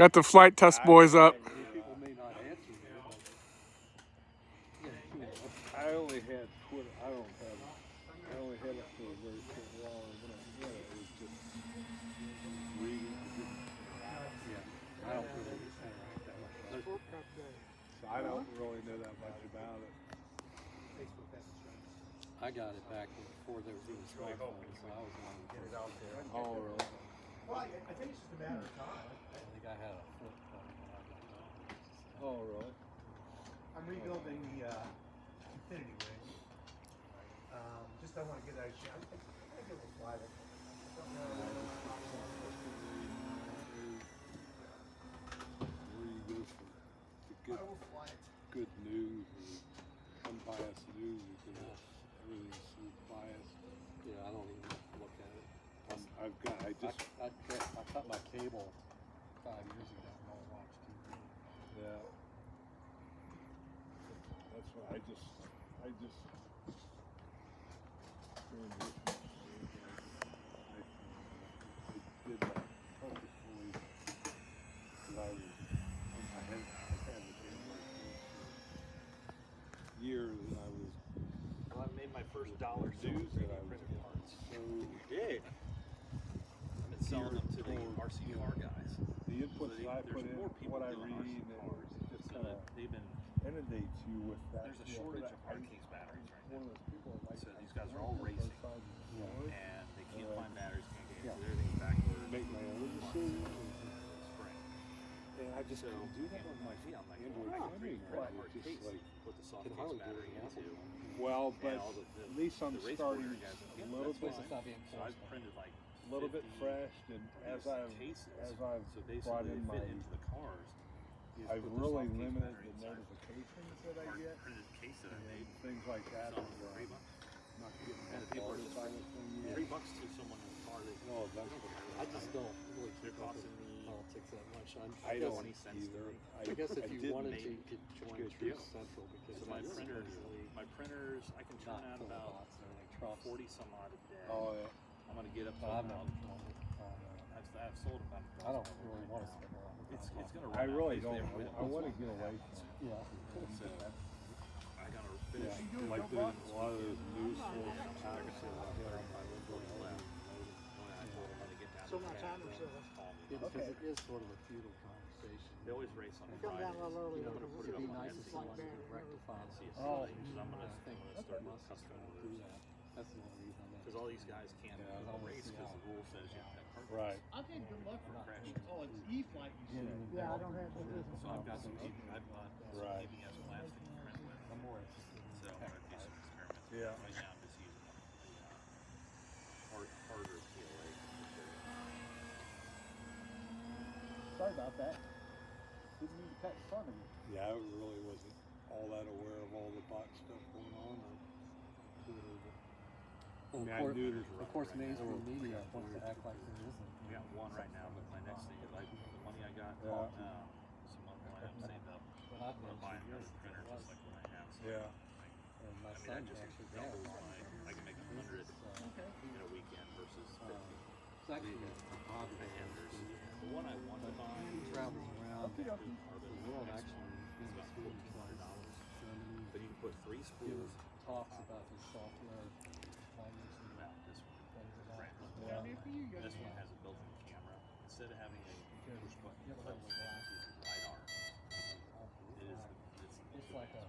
Got the flight test boys up. People may not answer you, but I only had Twitter. I don't have. I only had it for a very short while, when I had it, it was just reading. yeah, I don't really understand that much. So I don't really know that much about it. I got it back before there was even smartphones, so I was on the. Oh, really? Well, I I think it's just a matter of time. I think I had a flip phone when I got mine. Oh, really? I'm rebuilding the uh, Infinity Ring. Um, just don't want to get that shit. I think I think it will fly it. I don't know. Where you go for I good, will fly it. good news or unbiased news because everything's so biased. Yeah, I don't even look at it. Um, I've got. I I, just. I, cut, I cut my cable five years ago and don't watch TV. Yeah. That's what I just. I just. during this, I, I did that purposefully because I was. I had. I had the January for years, and I was Well, I made my first dollar Dues selling that I was printed parts. so. Yeah. I've been selling them to the RC car guys. The inputs they- that I put in, more people what I read, RC and cars, it just So kind of they've been, inundates you with that. there's a feel, shortage 'cause of I- hard case batteries right One now. of those like. So these guys are all racing. Yeah. And they can't Right. find batteries, can't get Yeah. everything's backward. Make my own Spring. decisions. And I just So, couldn't do that and on my yeah, I'm like, Android well, I can phone 3D anymore. print a It's hard just case, like, put the soft case battery it now. into. well, but the, the, at least I'm the race starting a little bit, It's fine. being So I've printed like little bit 50 freshed, and as I've cases. as I've so brought in my, into the cars. I've really limited the notifications that I Hard get, printed case that I and made. things like that. Selling is, for uh, three bucks. Not getting And that people are far just silent from you. Three bucks to someone in a car that No, eventually. I just don't really They're keep up costing with me- politics that much. I'm, I guess, don't 20 cents either. to me. I guess if you wanted to, make you could join good Truth. Central because So my printers, my printers, I can turn out about bots. They're like trucks. forty some odd a day. Oh yeah. I'm gonna get up to But I've about. never done. Uh, I've, I've sold about. a I don't dozen really right want to spend a lot of It's time. it's gonna. I run out. really Basically, don't. everybody I, want to get away from. Yeah. So I gotta finish. Yeah, like the, a lot of those news sources. They're gonna have one there on my little left. When I told them when they get down So to much the time camp, or so. call me. Yeah, because Okay. it is sort of a feudal conversation. They always race on Come down a little early. I'm gonna put it It'd up be on nice if Etsy someone Like could rectify and see it. if Oh, somebody, because I'm gonna, I think I'm gonna that's start the with custom do orders. that. That's the only reason. Because all these guys can't Yeah, yeah, race because how- the rule says you have to have cartridges. Right. I've had good luck For with crash. Oh, it's E-flite, you Getting said. Yeah, I don't have in this. So I've got some, I've bought some Right. ABS plastic to print with. I'm more interested So I'm tech gonna do some experiments. Yeah. Right now I'm just using a, a uh, hard, harder PLA material. Sorry about that. Didn't mean to cut in front of you. Yeah, I really wasn't all that aware of all the bot stuff going on. Well, Yeah, of course, Reuters of course right now. mainstream media wants to act like there isn't. We got one right now, but my next thing is like the money I got, Yeah. um, some money I have saved up. I've I'm gonna buy mentioned another printer just like what I have. So Yeah. And my I mean, son that just actually doubles does. my, I can make a hundred Uh, Okay. in a weekend versus uh, fifty. it's actually a hobby. The The one I want to buy He travels around Okay, the okay. carbon world actually one been is about Sweden fourteen hundred twice, dollars. But you can put three gives spools talks about his software, language and about this one. things about Brand new. What can I do for you, young This one has a built-in camera. Instead of having a push button You ever click, heard of that? it uses LiDAR. It is, it's, It's like a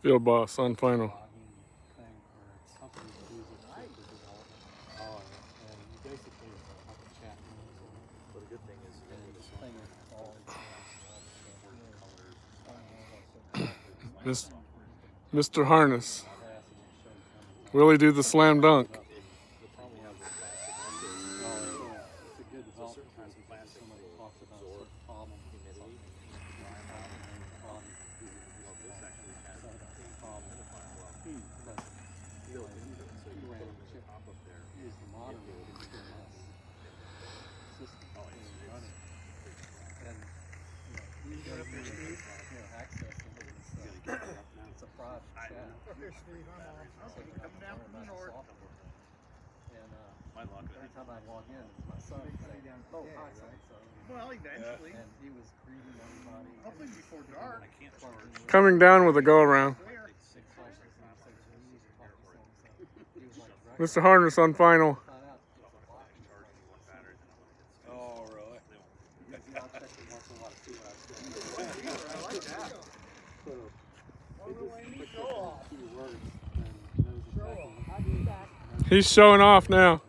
Field boss on final. blogging thing where companies use it for the the problem is Well, this actually has a problem. humidifier well But built into it, so you You put them a in the chip. top up there. the modern way to get less system Oh, it's, it's, running. And, you know, you don't need, you know, access into this stuff. It's a private I chat. know. Here's Steve, I'm off. So you have Coming down from the north. Software. And uh, My luck. every time I log in, it's my son saying, "Oh, hi, son." So, Well, eventually. and he was greeting everybody. Hopefully before dark. I can't charge. Coming down with a go around. There. six licenses and he said, "So you need to talk to so-and-so." He was like, "Direct Mr. Harness on final. found out it's a lie." Charging you one battery, then I'm gonna hit space. Oh, really? They won't. Because, I'll check it once in a while to see what I've said. I like that. So, it no, just I need clicks show up off. on two words He's showing off now.